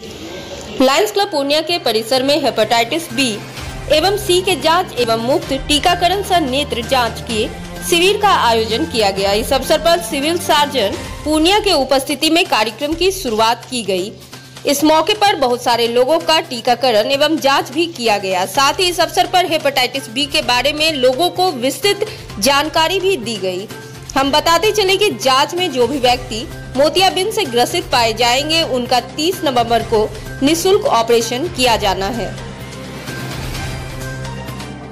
Lions club Purnia के परिसर में हेपेटाइटिस बी एवं सी के जाँच एवं मुफ़्त टीकाकरण सह नेत्र जाँच के शिविर का आयोजन किया गया। इस अवसर पर सिविल सर्जन पूर्णिया के उपस्थिति में कार्यक्रम की शुरुआत की गई। इस मौके पर बहुत सारे लोगों का टीकाकरण एवं जाँच भी किया गया। साथ ही इस अवसर पर हेपेटाइटिस बी के बारे में लोगों को विस्तृत जानकारी भी दी गई। हम बताते चले कि जाँच में जो भी व्यक्ति मोतियाबिंद से ग्रसित पाए जाएँगे उनका 30 नवंबर को निशुल्क ऑपरेशन किया जाना है।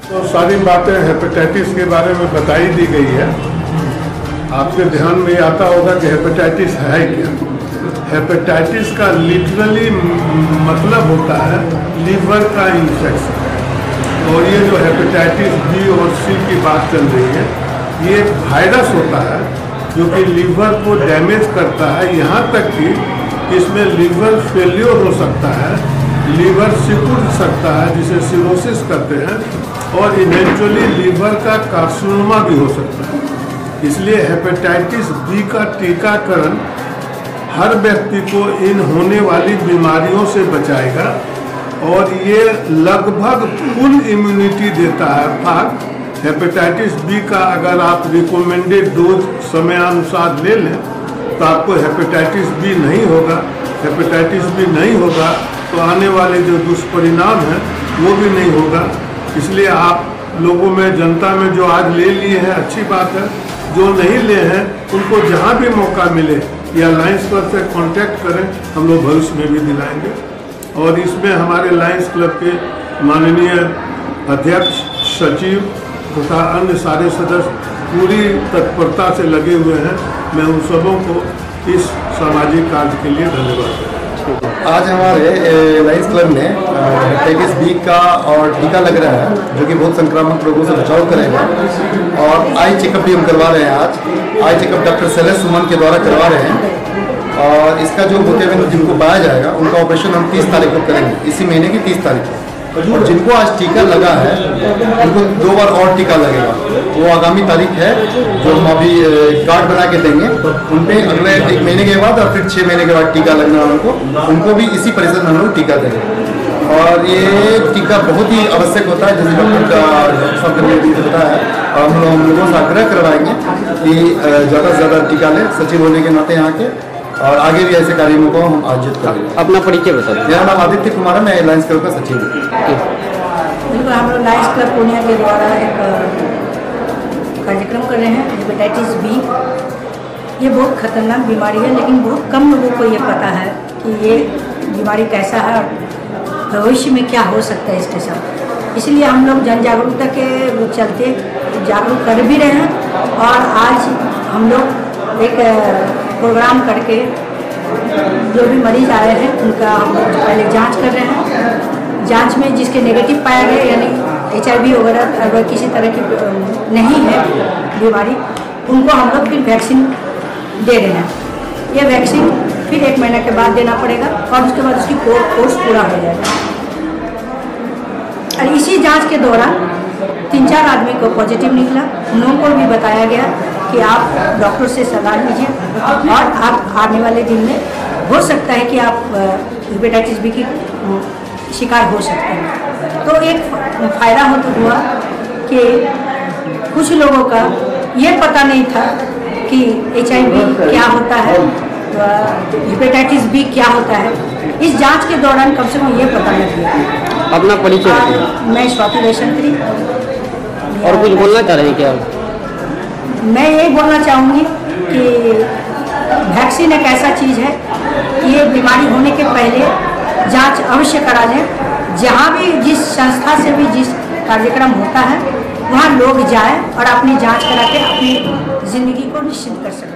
तो सारी बातें हेपेटाइटिस के बारे में बताई दी गई है। आपके ध्यान में आता होगा कि हेपेटाइटिस है क्या? हेपेटाइटिस का लिटरली मतलब होता है लीवर का इन्फेक्शन और ये जो हेपेटाइटिस बी और सी की बात चल रही है, ये वायरस होता है जो कि लीवर को डैमेज करता है, यहाँ तक कि इसमें लीवर फेल्योर हो सकता है लीवर सिकुड़ सकता है, जिसे सिरोसिस करते हैं, और इवेंचुअली लीवर का कार्सिनोमा भी हो सकता है। इसलिए हेपेटाइटिस बी का टीकाकरण हर व्यक्ति को इन होने वाली बीमारियों से बचाएगा, और ये लगभग फुल इम्यूनिटी देता है अर्थात हेपेटाइटिस बी का अगर आप रिकमेंडेड डोज समयानुसार ले लें तो आपको हेपेटाइटिस बी नहीं होगा। हेपेटाइटिस बी नहीं होगा तो आने वाले जो दुष्परिणाम हैं, वो भी नहीं होगा। इसलिए आप लोगों में, जनता में जो आज ले लिए हैं, अच्छी बात है। जो नहीं ले हैं, उनको जहाँ भी मौका मिले, या लाइन्स क्लब से कांटेक्ट करें, हम लोग भविष्य में भी दिलाएँगे। और इसमें हमारे लाइन्स क्लब के माननीय अध्यक्ष, सचिव तथा अन्य सारे सदस्य पूरी तत्परता से लगे हुए हैं। मैं उन सबों को इस सामाजिक कार्य के लिए धन्यवाद आज हमारे लाइन्स क्लब में हेपेटाइटिस बी का और टीका लग रहा है, जो कि बहुत संक्रामक रोगों से बचाव करेगा और आई चेकअप भी हम करवा रहे हैं आज। आई चेकअप डॉक्टर सैलेस सुमन के द्वारा करवा रहे हैं। और इसका जो मोतियाबिंद जिनको पाया जाएगा, उनका ऑपरेशन हम 30 तारीख को करेंगे। इसी महीने की 30 तारीख को। और जिनको आज टीका लगा है, उनको दो बार और टीका लगेगा। वो आगामी तारीख है, जो हम अभी कार्ड बना के देंगे, उनपे अगले एक महीने के बाद और फिर छः महीने के बाद टीका लगना है उनको उनको भी इसी परिसर में हम लोग टीका देंगे। और ये टीका बहुत ही आवश्यक होता है, जैसे डॉक्टर सबने बताया और हम लोग, हम लोगों से आग्रह करवाएँगे कि ज़्यादा से ज़्यादा टीका लें। सचिव होने के नाते यहाँ के और आगे भी ऐसे कार्यों को हम आयोजित करेंगे अपना परिचय बता दें। मेरा नाम आदित्य कुमार है मैं एलायंस क्लब का सचिव हूँ। बिल्कुल हम लोग लाइन्स क्लब पूर्णिया के द्वारा एक कार्यक्रम कर रहे हैं हेपेटाइटिस बी ये बहुत खतरनाक बीमारी है लेकिन बहुत कम लोगों को ये पता है कि ये बीमारी कैसा है और भविष्य में क्या हो सकता है इसके साथ। इसलिए हम लोग जन जागरूकता के चलते जागरूक कर भी रहे हैं और आज हम लोग एक प्रोग्राम करके जो भी मरीज़ आए हैं, उनका हम पहले जाँच कर रहे हैं। जाँच में जिसके नेगेटिव पाया गया, यानी एचआरवी वगैरह, अगर किसी तरह की नहीं है बीमारी, उनको हम लोग फिर वैक्सीन दे रहे हैं। ये वैक्सीन फिर एक महीने के बाद देना पड़ेगा और उसके बाद उसकी कोर्स पूरा हो जाएगा। और इसी जाँच के दौरान तीन चार आदमी को पॉजिटिव निकला। उन लोगों को भी बताया गया कि आप डॉक्टर से सलाह लीजिए। और आप आने वाले दिन में हो सकता है कि आप हेपेटाइटिस बी की शिकार हो सकते हैं। तो एक फ़ायदा होता हुआ कि कुछ लोगों का ये पता नहीं था कि एच क्या होता है हेपेटाइटिस बी क्या होता है। इस जाँच के दौरान कम से कम ये पता लग गया। अपना परिचय मैं स्वाति वैशंकरी और कुछ बोलना चाह रहे हैं क्या? मैं ये बोलना चाहूँगी कि वैक्सीन एक ऐसा चीज़ है कि ये बीमारी होने के पहले जाँच अवश्य करा जाए। जहाँ भी जिस संस्था से भी जिस कार्यक्रम होता है, वहाँ लोग जाए और अपनी जाँच करा के अपनी ज़िंदगी को निश्चित कर सकें।